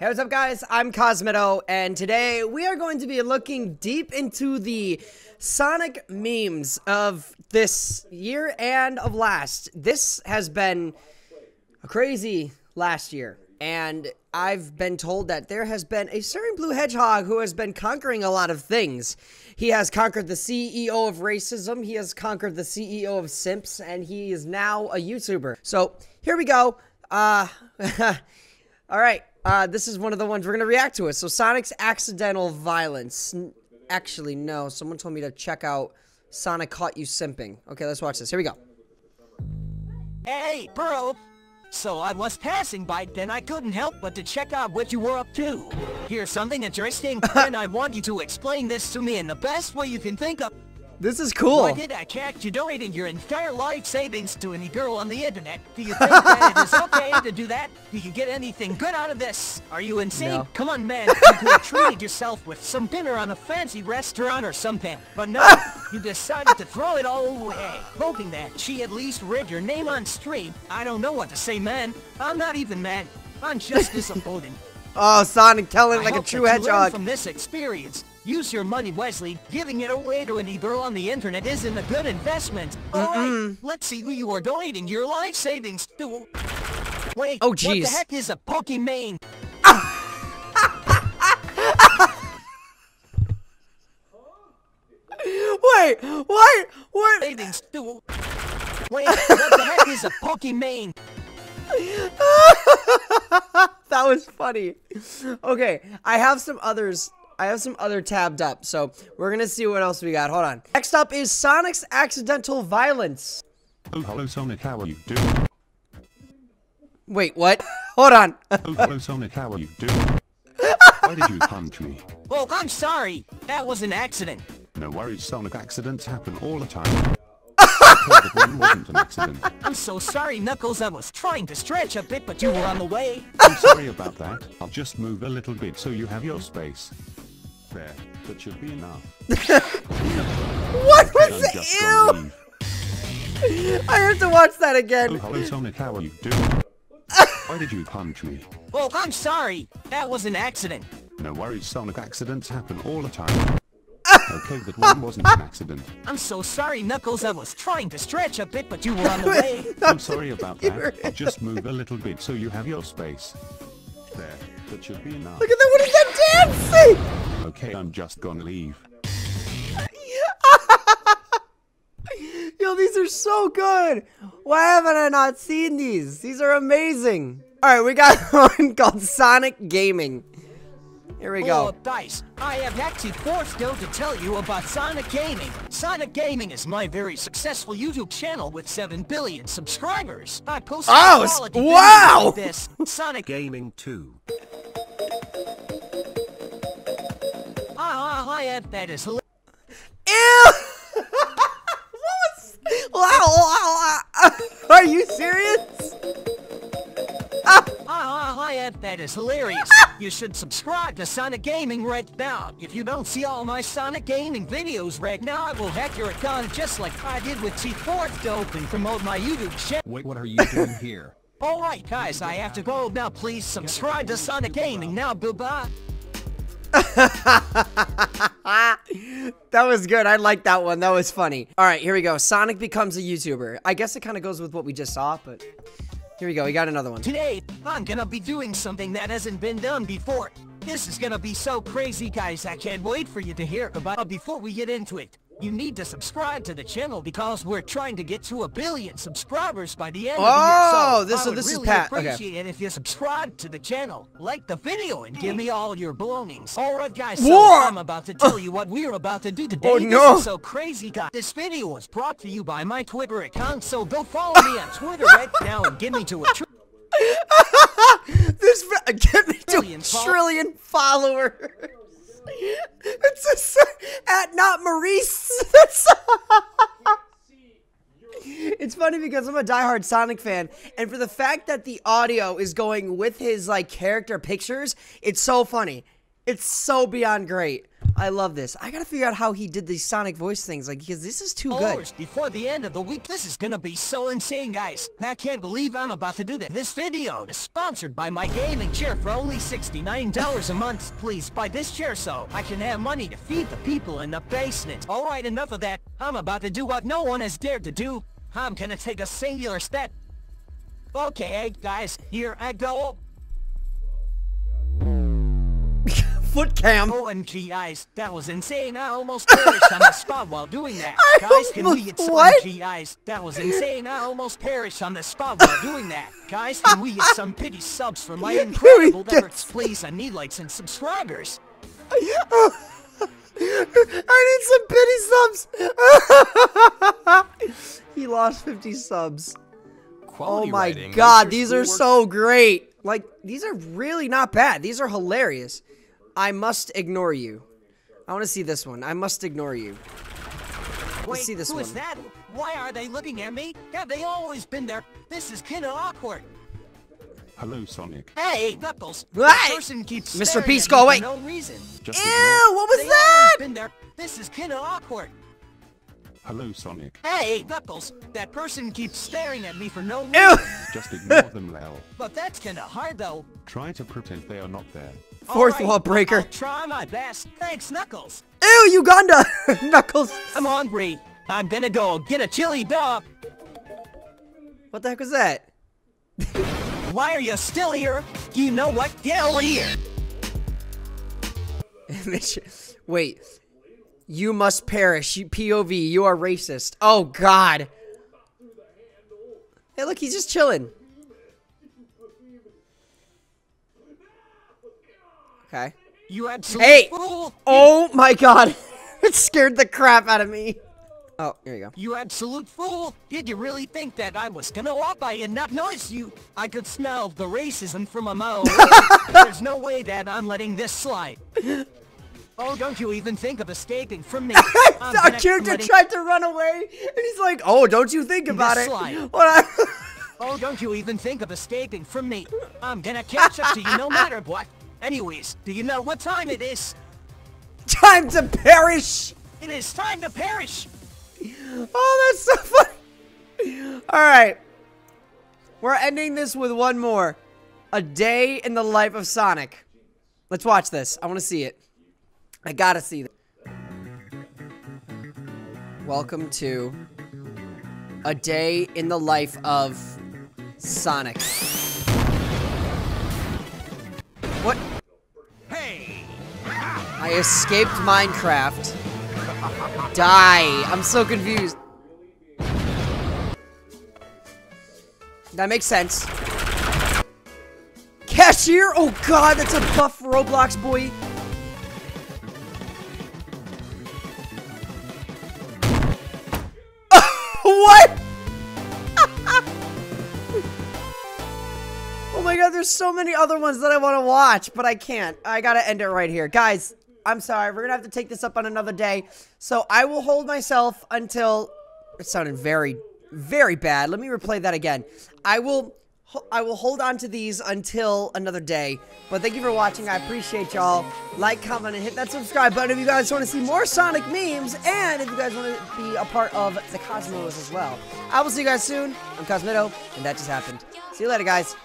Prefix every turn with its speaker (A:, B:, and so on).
A: Hey, what's up, guys? I'm Cosmitto, and today we are going to be looking deep into the Sonic memes of this year and of last. This has been a crazy last year, and I've been told that there has been a certain blue hedgehog who has been conquering a lot of things. He has conquered the CEO of racism, he has conquered the CEO of simps, and he is now a YouTuber. So here we go. Uh, all right. Uh, this is one of the ones we're gonna react to it. So Sonic's accidental violence. Actually, no. Someone told me to check out Sonic caught you simping. Okay, let's watch this. Here we go.
B: Hey, bro! So I was passing by, then I couldn't help but to check out what you were up to. Here's something interesting, and I want you to explain this to me in the best way you can think of.
A: This is cool.
B: Why did I catch you donating your entire life savings to any girl on the internet? Do you think that it is okay to do that? Do you get anything good out of this? Are you insane?
A: No.
B: Come on, man. You could have treated yourself with some dinner on a fancy restaurant or something. But no, you decided to throw it all away, hoping that she at least read your name on stream. I don't know what to say, man. I'm not even mad. I'm just disappointed.
A: Oh, Sonic telling
B: I
A: like a true
B: that you learn
A: hedgehog.
B: from this experience. Use your money wisely. Giving it away to any girl on the internet isn't a good investment. Alright, let's see who you are donating your life savings to. Wait,
A: Oh,
B: geez.
A: what
B: the heck is a Pokimane?
A: Wait, what? What?
B: Savings to. Wait, what the heck is a Pokimane?
A: that was funny. Okay, I have some others. I have some other tabbed up, so we're gonna see what else we got. Hold on. Next up is Sonic's accidental violence.
C: Oh, hello Sonic, how are you doing?
A: Wait, what? Hold on.
C: Oh, hello Sonic, how are you doing? Why did you punch me?
B: Oh, I'm sorry. That was an accident.
C: No worries, Sonic accidents happen all the time. Okay, that one wasn't an.
B: I'm so sorry, Knuckles. I was trying to stretch a bit, but you were on the way.
C: I'm sorry about that. I'll just move a little bit so you have your space. There, that should be enough.
A: What was
C: just
A: it?
C: gonna
A: Ew! I have to watch that
C: Oh,
A: again.
C: hello Sonic, how are you doing? Why did you punch me?
B: Oh, I'm sorry. That was an accident.
C: No worries, Sonic accidents happen all the time. Okay, that one wasn't an accident.
B: I'm so sorry, Knuckles. I was trying to stretch a bit, but you were on the way.
C: I'm sorry about that. Just move a little bit so you have your space. There, that should be enough.
A: Look at that. What is that dancing?
C: Okay, I'm just gonna leave.
A: Yo, these are so good. Why haven't I not seen these? These are amazing. All right, we got one called Sonic Gaming. Here we
B: Oh,
A: go.
B: Dice, I have actually forced Dill to tell you about Sonic Gaming. Sonic Gaming is my very successful YouTube channel with 7 billion subscribers. I post
A: Oh,
B: quality
A: wow!
B: videos like this. Sonic
D: Gaming 2.
B: Have that is hilarious.
A: Ew! what was? Wow! Are you serious?
B: Ah, I have that is hilarious. You should subscribe to Sonic Gaming right now. If you don't see all my Sonic Gaming videos right now, I will hack your account just like I did with T4thDoH and promote my YouTube channel.
D: Wait, what are you doing here?
B: Alright guys, I have to go now. Please subscribe to Sonic Gaming now. Bye-bye.
A: that was good. I like that one. That was funny. All right, here we go. Sonic becomes a YouTuber. I guess it kind of goes with what we just saw, but here we go. We got another one.
B: Today, I'm gonna be doing something that hasn't been done before. This is gonna be so crazy, guys. I can't wait for you to hear about it. Before we get into it, you need to subscribe to the channel because we're trying to get to a billion subscribers by the end
A: Oh,
B: of the year. So oh,
A: this-
B: would
A: this is
B: really
A: Pat. Okay.
B: appreciate it if you subscribe to the channel, like the video, and give me all your belongings. Alright, guys, so? I'm about to tell you what we're about to do today.
A: Oh,
B: This
A: no.
B: is so crazy, guys. This video was brought to you by my Twitter account, so go follow me on Twitter right now and give me to a tr-
A: this get me to a
B: Trillion fol-
A: trillion followers. It's just at not Maurice. It's funny because I'm a diehard Sonic fan, and for the fact that the audio is going with his like character pictures, it's so funny. It's so beyond great. I love this. I gotta figure out how he did these Sonic voice things, like because this is too good.
B: Hours before the end of the week. This is gonna be so insane, guys. I can't believe I'm about to do this. This video is sponsored by my gaming chair for only $69 a month. Please buy this chair so I can have money to feed the people in the basement. Alright, enough of that. I'm about to do what no one has dared to do. I'm gonna take a singular step. Okay, guys, here I go.
A: Foot cam.
B: Oh, OMG, guys, that was insane. I almost perished on the spot while doing that.
A: I
B: Guys, can we get some
A: what?
B: Guys? That was insane. I almost perished on the spot while doing that. Guys, can we get some pity subs for my incredible efforts, please? I need likes and subscribers.
A: I need some pity subs. he lost 50 subs. Oh my
D: writing
A: god, these are so great. Like, these are really not bad. These are hilarious. I must ignore you. I want to see this one. I must ignore you.
B: Wait,
A: see this
B: who is
A: one.
B: that? Why are they looking at me? Have they always been there? This is kinda awkward.
C: Hello, Sonic.
B: Hey, Knuckles.
A: Hey!
B: Person keeps
A: Mr.
B: staring
A: Peace, go away.
B: no reason.
C: Just
A: Ew,
C: ignore.
A: what was
B: They
A: that?
B: always been there. This is kinda awkward.
C: Hello, Sonic.
B: Hey, Knuckles, that person keeps staring at me for no reason.
A: Ew.
C: Just ignore them, Lel.
B: But that's kinda hard though.
C: Try to pretend they are not there.
A: Fourth
B: Alright,
A: wall breaker.
B: I'll try my best. Thanks, Knuckles.
A: Ew, Uganda. Knuckles.
B: I'm hungry. I'm gonna go get a chili dog.
A: What the heck was that?
B: Why are you still here? You know what? Get over here.
A: Wait. You must perish. You, POV, you are racist. Oh, God. Hey, look, he's just chilling. Okay.
B: You absolute
A: Hey!
B: fool.
A: Oh, my God. it scared the crap out of me. Oh, here you go.
B: You absolute fool! Did you really think that I was gonna walk by and not notice you? I could smell the racism from a mile away. There's no way that I'm letting this slide. Oh, don't you even think of escaping from me.
A: Our character
B: letting-
A: tried to run away, and he's like, "Oh, don't you think about
B: This
A: it?"
B: slide.
A: What I-
B: Oh, don't you even think of escaping from me. I'm gonna catch up to you no matter what. Anyways, do you know what time it is?
A: Time to perish.
B: It is time to perish!
A: Oh, that's so funny. All right, we're ending this with one more. A day in the life of Sonic. Let's watch this. I want to see it. I gotta see it. Welcome to a day in the life of Sonic. What?
B: Hey!
A: I escaped Minecraft. Die. I'm so confused. That makes sense. Cashier? Oh god, that's a buff Roblox boy. There's so many other ones that I want to watch, but I can't. I gotta end it right here. Guys, I'm sorry. We're gonna have to take this up on another day. So I will hold myself until... It sounded very, very bad. Let me replay that again. I will... I will hold on to these until another day. But thank you for watching. I appreciate y'all. Like, comment, and hit that subscribe button if you guys want to see more Sonic memes. And if you guys want to be a part of the Cosmos as well. I will see you guys soon. I'm Cosmitto, and that just happened. See you later, guys.